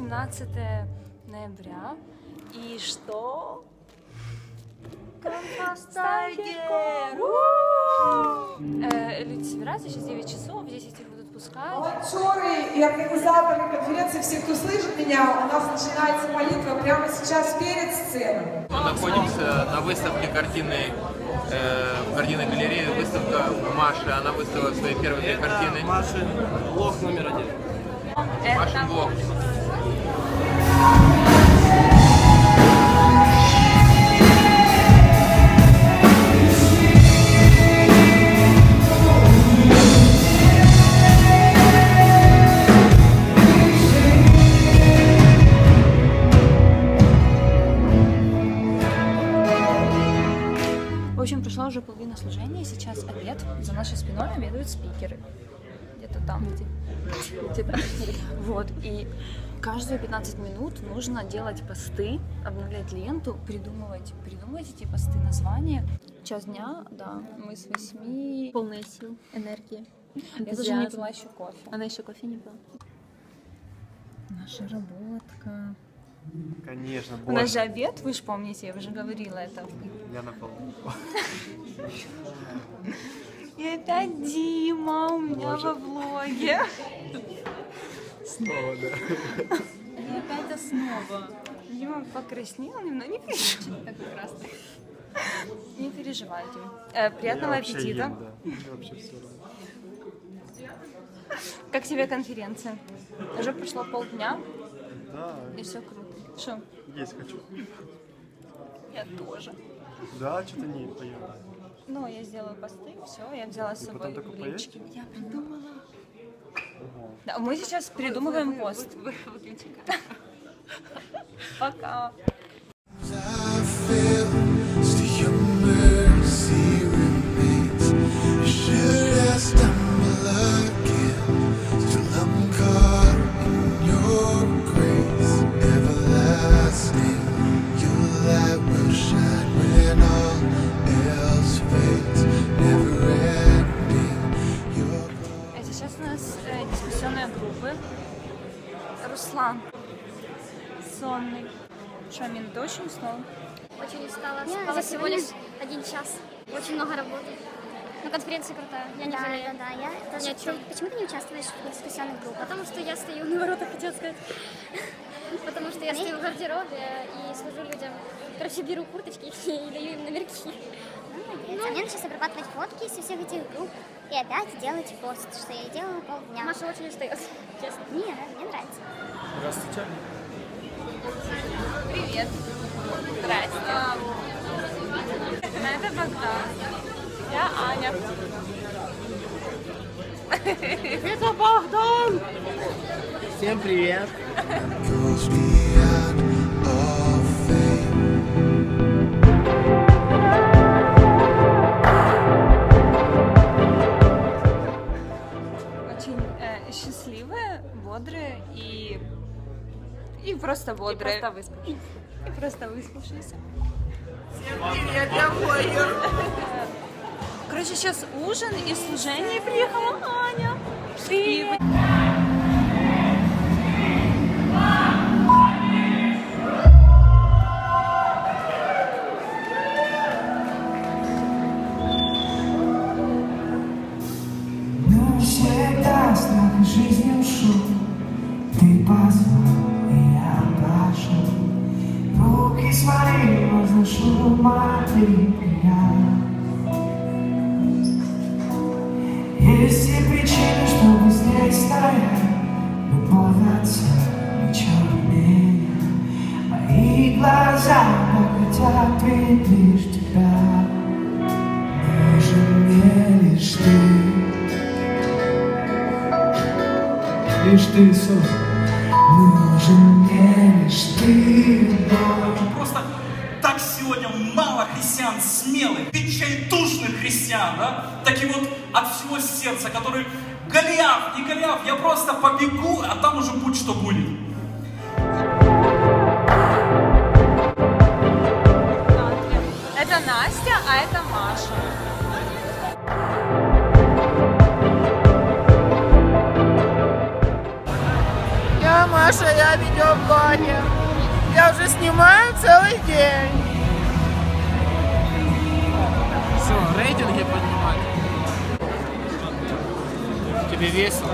17 ноября. И что? Компостайгер! Э, люди, собирайтесь, сейчас 9 часов, в 10 их будут пускать. Волонтеры и организаторы конференции, все, кто слышит меня, у нас начинается молитва прямо сейчас перед сценой. Мы находимся на выставке картины э, в картинной галерее выставка Маши. Она выставила свои первые две картины. Машин блок номер один. Машин блок. В общем, прошла уже половина служения, сейчас обед. За нашей спиной обедают спикеры. Где-то там. Где-то. Вот. И каждые 15 минут нужно делать посты, обновлять ленту, придумывать, придумывать эти посты, названия. Час дня, да, мы с 8... Полная сил, энергии. Я даже не пила еще кофе. Она еще кофе не пила. Наша работка. Конечно, У нас же обед, вы же помните, я уже говорила это. Я на полу. Это Дима у меня во влоге. Снова, да. И опять снова. Дима покраснел немного, не переживай. Не переживайте. Э, приятного Я аппетита. ем, да. Вообще все равно. Как тебе конференция? Уже прошло полдня, Да, и все круто. Что? есть хочу. Я тоже. Да, что-то не поем. Ну, я сделаю посты, все, я взяла с собой блинчики. поесть? Я придумала. Да, мы сейчас придумываем пост. Пока. Сонный. Что, Мин, ты очень уснул? Очень устала. Спала всего лишь один час. Очень много работы. Но конференция крутая. Я не Да, жалею. да, да. Я тоже. Чё- Почему ты не участвуешь в дискуссионных группах? Потому что я стою на воротах, хотела сказать. Потому что я стою в гардеробе и служу людям. Короче, беру курточки и даю им номерки. Молодец. А мне надо сейчас обрабатывать фотки со всех этих групп и опять делать пост, что я и делала полдня. Маша очень устает, честно. Не, мне нравится. Здравствуйте. Привет. Здрасте. Это Богдан. Я Аня. Это Богдан! Всем привет. Очень э, счастливые, бодрые и... И просто бодрые. И просто выспавшиеся. И просто выспавшиеся. Короче, сейчас ужин и служение приехала Аня. И глаза хотят видеть лишь тебя Нужен мне лишь ты Лишь ты, Иисус, нужен мне лишь ты, Бог. Просто так сегодня мало христиан смелых, тщедушных христиан, да? Так и вот от всего сердца, который Голиаф, не Голиаф, я просто побегу, а там уже будь что будет. Маша, я видеоблогер. Я уже снимаю целый день. Все, рейтинги поднимать. Тебе весело?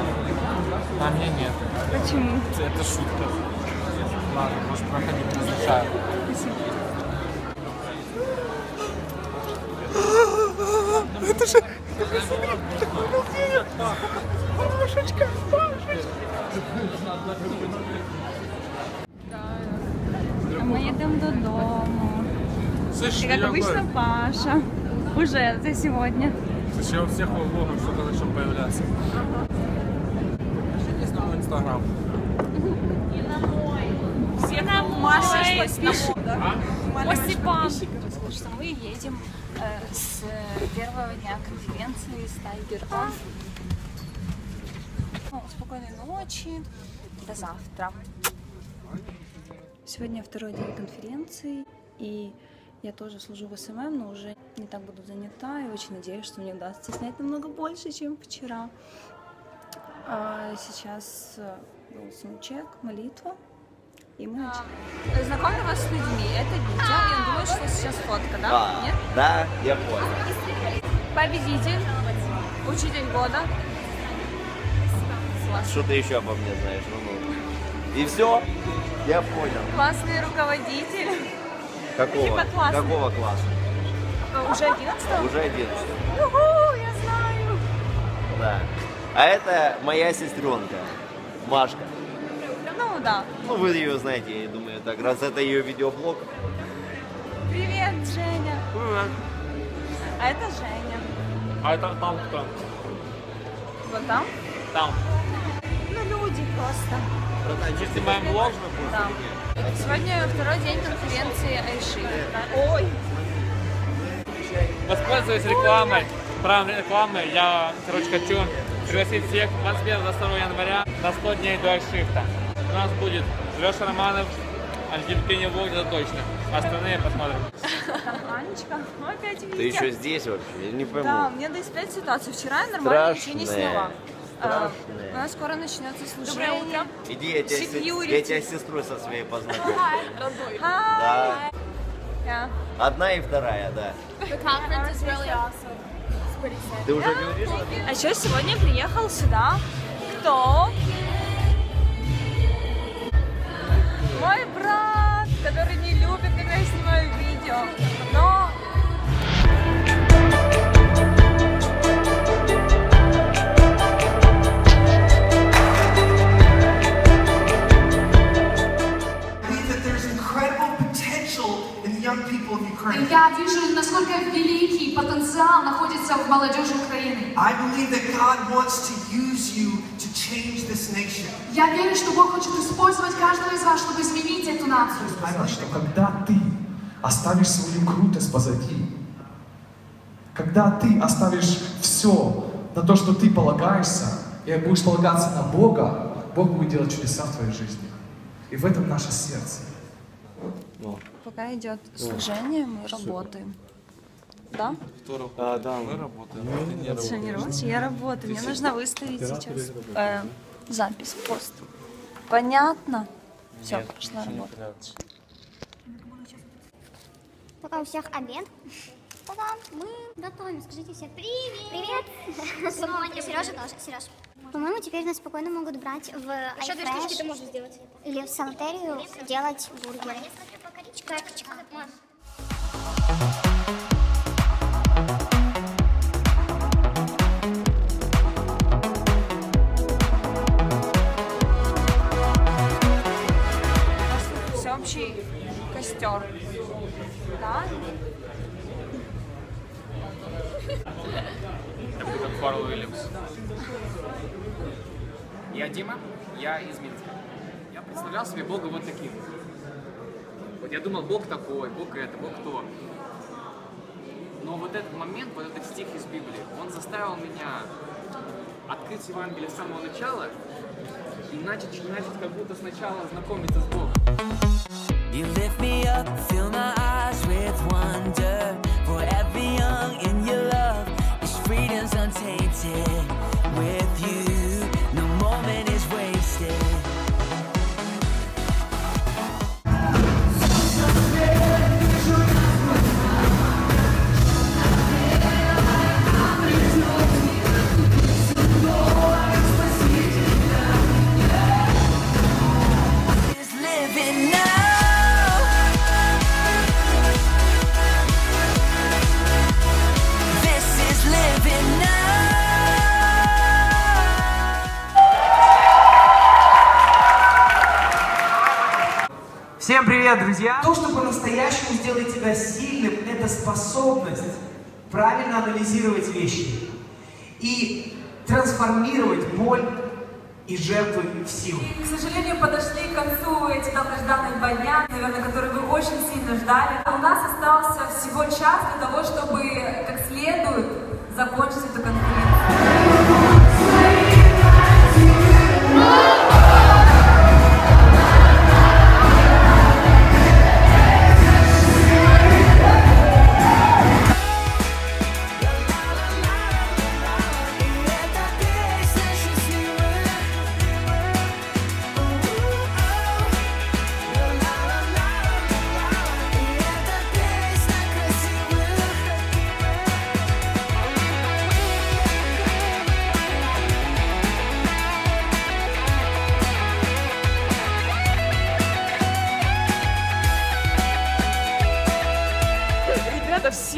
А мне нет. Почему? Это шутка. Ладно, можешь проходить, разрешаю. Это же... Слышь, И как обычно, Паша. Уже за сегодня. Слушай, у всех влогов что-то начало появляться. Пишите с нами в Инстаграм. Все нам Маша подписчиков. Спасибо. Что мы едем э, с первого дня конференции с Tiger On. Ну, спокойной ночи. До завтра. Сегодня второй день конференции, и я тоже служу в СММ, но уже не так буду занята, и очень надеюсь, что мне удастся снять намного больше, чем вчера. А сейчас э, был саундчек, молитва, и мы начинаем. Знакомлю вас с людьми. Это Витя, и он думает, что сейчас фотка, да? А, Нет? да, я понял. Победитель, учитель года. Что ты еще обо мне знаешь? Ну, ну. И все? Я понял. Классный руководитель. Какого? Типа классный. Какого класса? Уже 11 Уже 11. Уху, я знаю. Да. А это моя сестренка, Машка. Ну да. Ну, вы ее знаете, я думаю, так раз это ее видеоблог. Привет, Женя. Привет. А это Женя. А это там кто? Вот там? Там. Ну, люди просто. Братан, снимаем блог? Да. Сегодня второй день конференции Айши. Ой. Воспользуюсь рекламой, правом рекламы, я, короче, хочу пригласить всех 21-22 января на 100 дней до Айшифта. У нас будет Леша Романов, Альгин Влог, это точно. Остальные посмотрим. Анечка, ну опять Витя. Ты еще здесь вообще? Я не пойму. Да, мне надо исправить ситуацию. Вчера я нормально ничего не сняла. А. У нас скоро начнется служение. Иди, я тебя, Security. я тебя с сестрой со своей познакомлю. Родной. Да. Yeah. Одна и вторая, да. The conference is really awesome. It's pretty sick. Ты уже говоришь? А еще сегодня приехал сюда кто? Мой брат, который не любит, когда я снимаю видео. Но Я вижу, насколько великий потенциал находится в молодежи Украины. I believe that God wants to use you to change this nation. Я верю, что Бог хочет использовать каждого из вас, чтобы изменить эту нацию. Что когда ты оставишь свою крутость позади, когда ты оставишь все на то, что ты полагаешься, и будешь полагаться на Бога, Бог будет делать чудеса в твоей жизни. И в этом наше сердце. Пока идет служение, мы работаем. Да? А, да. Мы работаем. Ты что, не рабочий? Я работаю. Мне нужно выставить сейчас э, запись, пост. Понятно? Все, пошла работать. Пока у всех обед. Пока мы готовим. Скажите всем привет. Привет. Сережа тоже. Сереж. По-моему, теперь нас спокойно могут брать в Еще две iFresh штучки ты можешь сделать. или в Салтерию делать бургеры. Всеобщий костер. Да? Это как Фаррелл Уильямс. Я Дима, я из Минска. Я представлял себе Бога вот таким. Вот я думал, Бог такой, Бог это, Бог то. Но вот этот момент, вот этот стих из Библии, он заставил меня открыть Евангелие с самого начала и начать, начать как будто сначала знакомиться с Богом. You lift me up, fill my eyes with wonder. Forever young in your love, this freedom's untainted. With you, друзья! То, что по-настоящему сделает тебя сильным, это способность правильно анализировать вещи и трансформировать боль и жертву в силу. К сожалению, подошли к концу эти долгожданные два дня, наверное, которые вы очень сильно ждали. А у нас остался всего час для того, чтобы как следует закончить эту конференцию.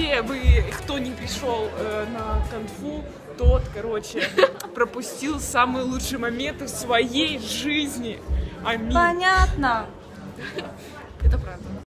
Все вы, кто не пришел э, на конфу, тот, короче, пропустил самые лучшие моменты в своей жизни. Аминь. Понятно. Это правда.